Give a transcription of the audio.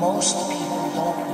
most people don't